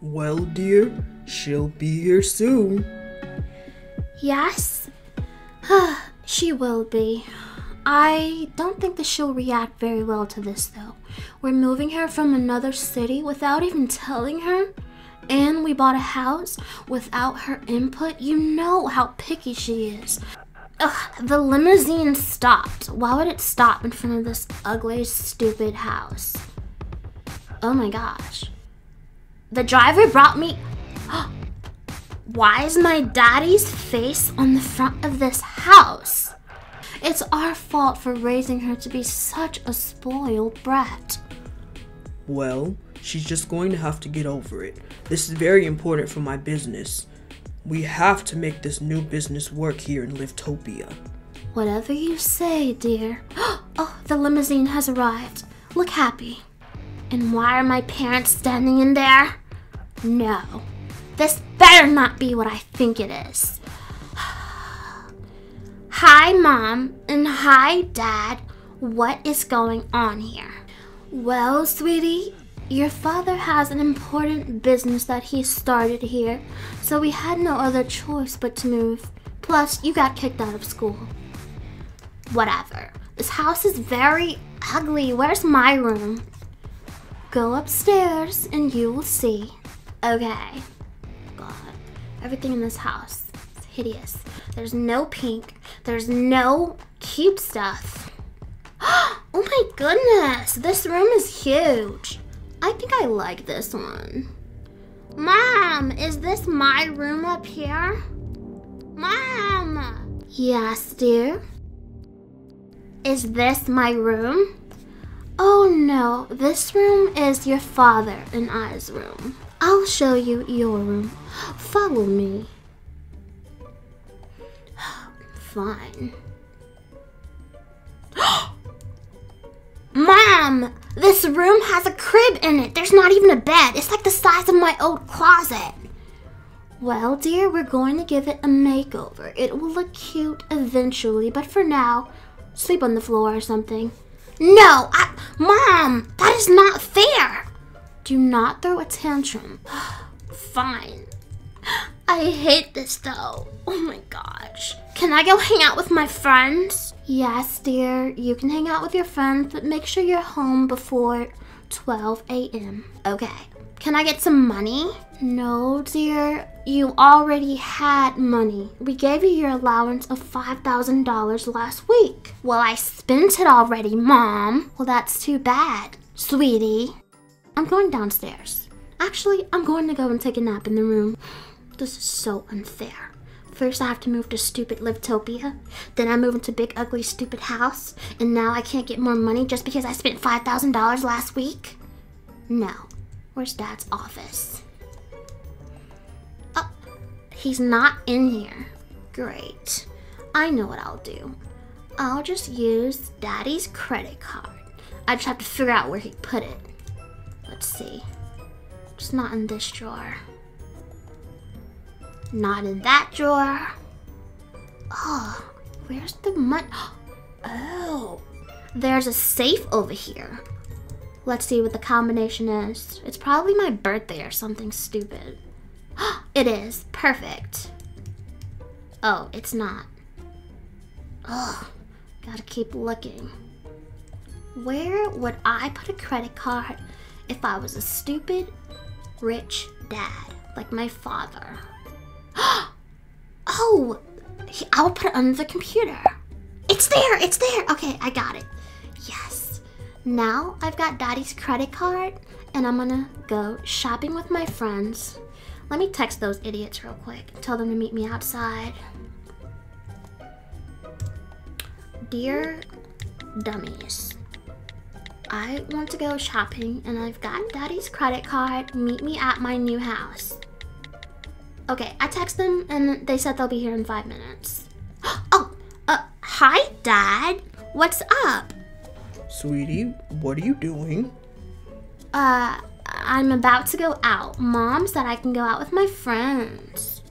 Well, dear, she'll be here soon. Yes? she will be. I don't think that she'll react very well to this, though. We're moving her from another city without even telling her. And we bought a house without her input. You know how picky she is. Ugh, the limousine stopped. Why would it stop in front of this ugly, stupid house? Oh my gosh. The driver brought me. Why is my daddy's face on the front of this house? It's our fault for raising her to be such a spoiled brat. Well, she's just going to have to get over it. This is very important for my business. We have to make this new business work here in Livetopia. Whatever you say, dear. Oh, the limousine has arrived. Look happy. And why are my parents standing in there? No. This better not be what I think it is. Hi, Mom, and hi, Dad. What is going on here? Well, sweetie, your father has an important business that he started here, so we had no other choice but to move. Plus, you got kicked out of school. Whatever. This house is very ugly. Where's my room? Go upstairs and you will see. Okay. God. Everything in this house is hideous. There's no pink. There's no cute stuff. Oh my goodness. This room is huge. I think I like this one. Mom, is this my room up here? Mom! Yes, dear. Is this my room? Oh no, this room is your father and I's room. I'll show you your room. Follow me. Fine. Mom! This room has a crib in it. There's not even a bed. It's like the size of my old closet. Well, dear, we're going to give it a makeover. It will look cute eventually, but for now, sleep on the floor or something. No, I, Mom, that is not fair. Do not throw a tantrum. Fine. I hate this though. Oh my gosh. Can I go hang out with my friends? Yes, dear. You can hang out with your friends, but make sure you're home before 12 a.m. Okay. Can I get some money? No, dear. You already had money. We gave you your allowance of $5,000 last week. Well, I spent it already, Mom. Well, that's too bad, sweetie. I'm going downstairs. Actually, I'm going to go and take a nap in the room. This is so unfair. First, I have to move to stupid Livetopia. Then I move into big, ugly, stupid house. And now I can't get more money just because I spent $5,000 last week? No. Where's Dad's office? Oh, he's not in here. Great. I know what I'll do. I'll just use Daddy's credit card. I just have to figure out where he put it. Let's see. It's not in this drawer. Not in that drawer. Oh, where's the money? Oh, there's a safe over here. Let's see what the combination is. It's probably my birthday or something stupid. it is. Perfect. Oh, it's not. Oh, gotta keep looking. Where would I put a credit card if I was a stupid, rich dad like my father? oh, I will put it on the computer. It's there, it's there. Okay, I got it. Yes. Now I've got daddy's credit card and I'm gonna go shopping with my friends. Let me text those idiots real quick. Tell them to meet me outside. Dear dummies, I want to go shopping and I've got daddy's credit card. Meet me at my new house. Okay, I text them and they said they'll be here in five minutes. Oh, uh, hi, Dad. What's up? Sweetie, what are you doing? Uh, I'm about to go out. Mom said I can go out with my friends.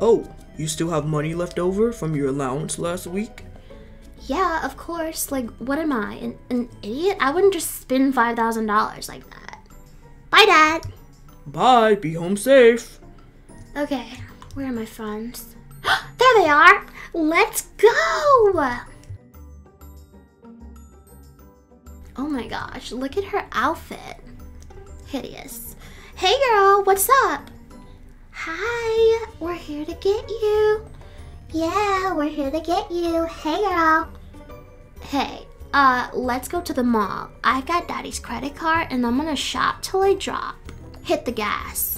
Oh, you still have money left over from your allowance last week? Yeah, of course. Like, what am I? An, an idiot? I wouldn't just spend $5,000 like that. Bye, Dad. Bye, be home safe. Okay, where are my funds? there they are! Let's go! Oh my gosh, look at her outfit. Hideous. Hey girl, what's up? Hi, we're here to get you. Yeah, we're here to get you. Hey girl. Hey, uh, let's go to the mall. I've got daddy's credit card and I'm gonna shop till I drop. Hit the gas.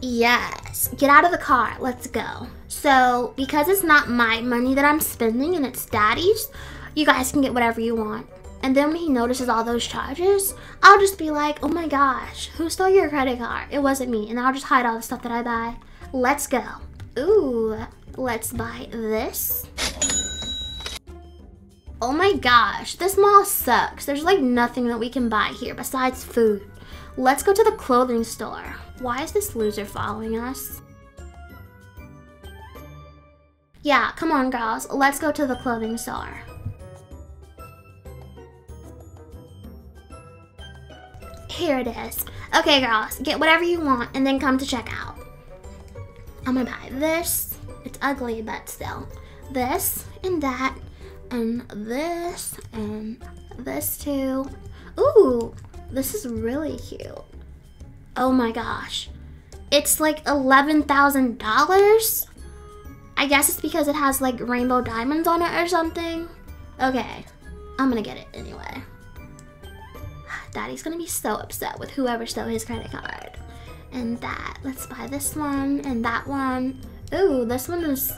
Yes. Get out of the car. Let's go. So, because it's not my money that I'm spending and it's daddy's, you guys can get whatever you want. And then when he notices all those charges, I'll just be like, oh my gosh, who stole your credit card? It wasn't me. And I'll just hide all the stuff that I buy. Let's go. Ooh, let's buy this. Oh my gosh, this mall sucks. There's like nothing that we can buy here besides food. Let's go to the clothing store. Why is this loser following us? Yeah, come on girls, let's go to the clothing store. Here it is. Okay girls, get whatever you want and then come to checkout. I'm gonna buy this. It's ugly, but still. This and that and this and this too. Ooh, this is really cute. Oh my gosh. It's like $11,000? I guess it's because it has like rainbow diamonds on it or something. Okay, I'm gonna get it anyway. Daddy's gonna be so upset with whoever stole his credit card. And that, let's buy this one and that one. Ooh, this one is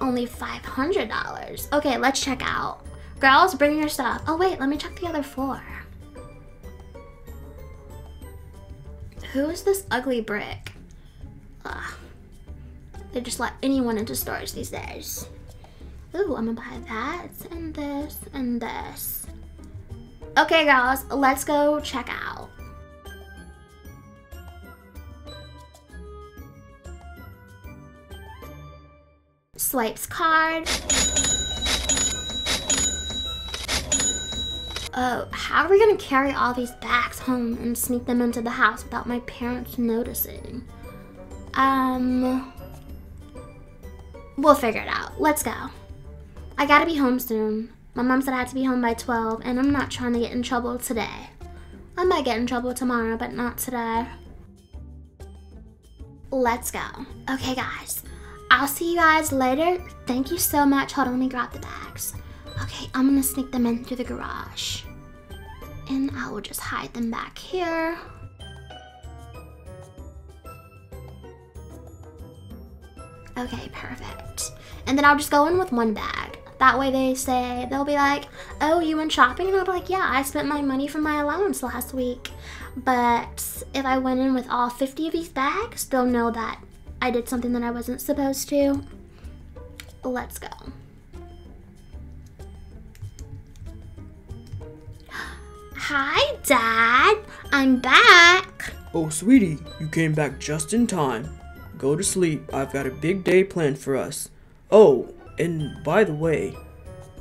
only $500. Okay, let's check out. Girls, bring your stuff. Oh wait, let me check the other floor. Who is this ugly brick? Ugh. They just let anyone into stores these days. Ooh, I'm gonna buy that and this and this. Okay, girls, let's go check out. Swipes card. Oh, how are we gonna carry all these bags home and sneak them into the house without my parents noticing? Um, we'll figure it out. Let's go. I gotta be home soon. My mom said I had to be home by 12, and I'm not trying to get in trouble today. I might get in trouble tomorrow, but not today. Let's go. Okay, guys. I'll see you guys later. Thank you so much. Hold on, let me grab the bags. Okay, I'm gonna sneak them in through the garage. And I will just hide them back here. Okay, perfect. And then I'll just go in with one bag. That way they say, they'll be like, oh, you went shopping? And I'll be like, yeah, I spent my money from my allowance last week. But if I went in with all 50 of these bags, they'll know that I did something that I wasn't supposed to. Let's go. Hi, Dad. I'm back. Oh, sweetie, you came back just in time. Go to sleep. I've got a big day planned for us. Oh, and by the way,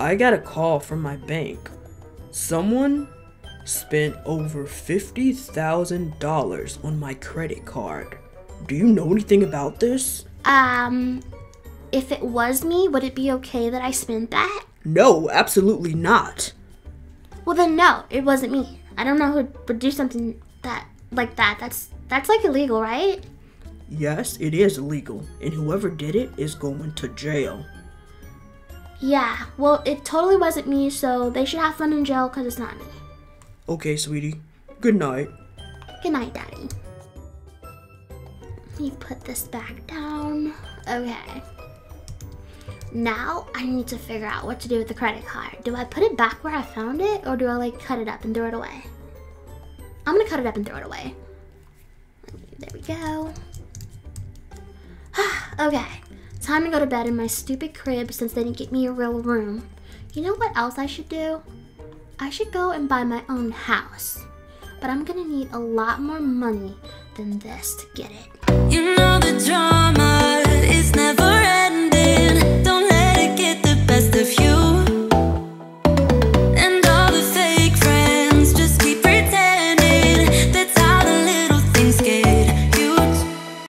I got a call from my bank. Someone spent over $50,000 on my credit card. Do you know anything about this? Um, if it was me, would it be okay that I spent that? No, absolutely not. Well then no, it wasn't me. I don't know who would do something that like that. That's that's like illegal, right? Yes, it is illegal, and whoever did it is going to jail. Yeah, well, it totally wasn't me, so they should have fun in jail because it's not me. Okay, sweetie. Good night. Good night, Daddy. Let me put this back down. Okay. Now I need to figure out what to do with the credit card. Do I put it back where I found it or do I like cut it up and throw it away? I'm gonna cut it up and throw it away. There we go. okay, time to go to bed in my stupid crib since they didn't get me a real room. You know what else I should do? I should go and buy my own house. But I'm gonna need a lot more money than this to get it. You know the drama is never